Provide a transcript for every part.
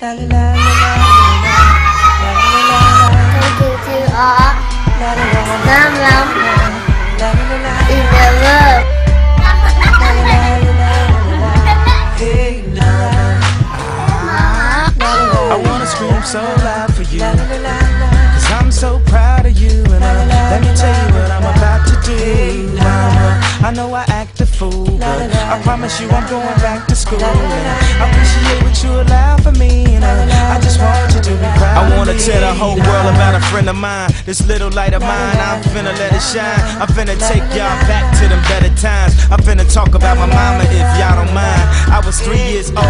La la la la I wanna scream so loud for you. Cause I'm so proud of you. And uh, let me tell you what I'm about to do. Mama, I know I act a fool, but I promise you I'm going back to school. And I appreciate whole world about a friend of mine. This little light of mine, I'm finna let it shine. I'm finna take y'all back to them better times. I'm finna talk about my mama if y'all don't mind. I was three years old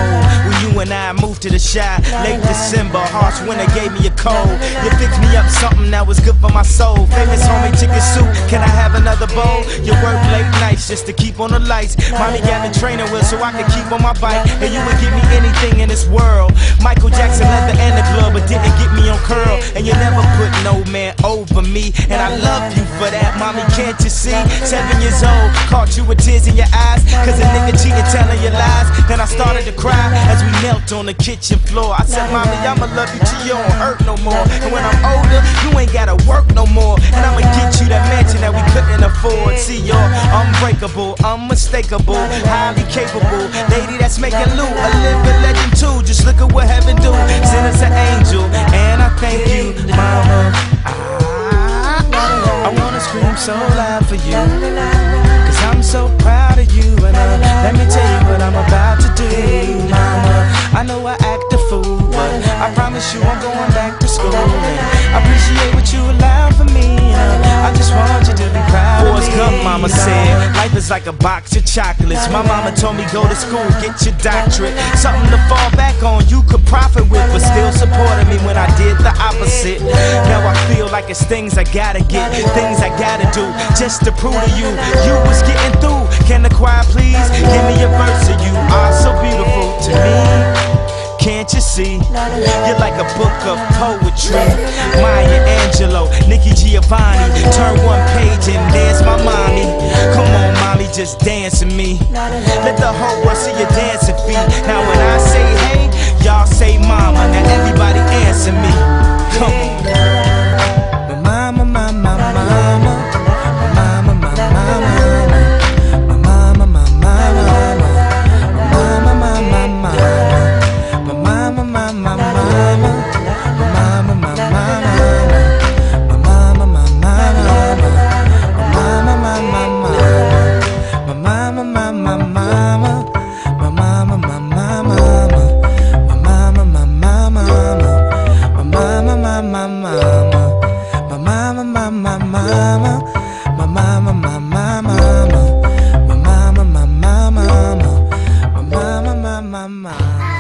and I moved to the Chi. Late December, harsh winter gave me a cold. You fixed me up something that was good for my soul. Famous homie chicken soup, can I have another bowl? You work late nights just to keep on the lights. Mommy got the trainer wheel so I could keep on my bike. And you would give me anything in this world. Michael Jackson leather and the glove, but didn't get me on curl. And you never put no man over me. And I love you for that, mommy. Can't you see? Seven years old, caught you with tears in your eyes. Cause a nigga cheating, telling you lies. Started to cry as we knelt on the kitchen floor. I said, Mommy, I'ma love you till you don't hurt no more. And when I'm older, you ain't gotta work no more. And I'ma get you that mansion that we couldn't afford. See, you're unbreakable, unmistakable, highly capable. Lady that's making loot, a living legend too. Just look at what heaven do. Send us an angel, and I thank you, going back to school. And I appreciate what you allow for me. I just want you to be proud of me. Gump, mama said, life is like a box of chocolates. My mama told me go to school, get your doctorate. Something to fall back on, you could profit with, but still supported me when I did the opposite. Now I feel like it's things I gotta get, things I gotta do, just to prove to you, you You're like a book of poetry. Maya Angelou, Nikki Giovanni. Turn one page and dance my mommy. Come on, mommy, just dance with me. Let the whole world see your dancing feet. Now when I say hey, y'all mama, my mama, my mama, my mama, my mama, my mama, my mama, my mama.